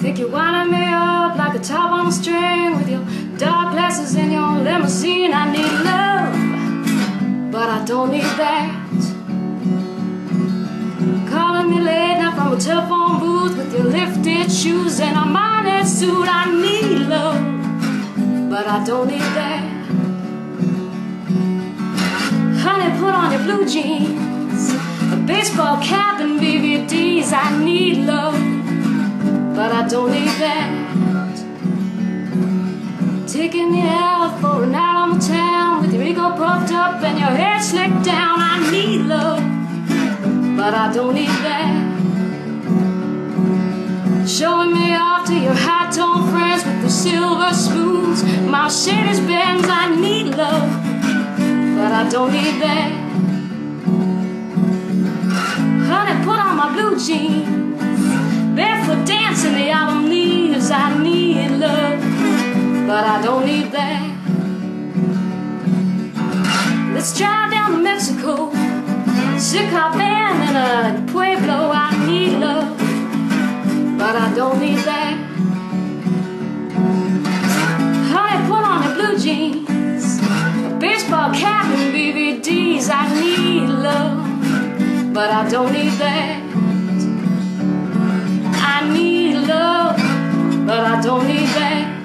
Think you're winding me up like a top on a string with your dark glasses and your limousine. I need love, but I don't need that. Calling me late now from a telephone booth with your lifted shoes and Armani suit. I need love, but I don't need that. Honey, put on your blue jeans, a baseball cap and BVDs. I need love don't need that. Taking me out for a night on the town with your ego puffed up and your hair slicked down. I need love, but I don't need that. Showing me off to your high tone friends with the silver spoons, my Mercedes Benz. I need love, but I don't need that. Honey, put on my blue jeans barefoot dancing the autumn leaves. I need love, but I don't need that. Let's drive down to Mexico, sick our band in a Pueblo. I need love, but I don't need that. Honey, put on the blue jeans, a baseball cap and BVDs. I need love, but I don't need that. Don't need that.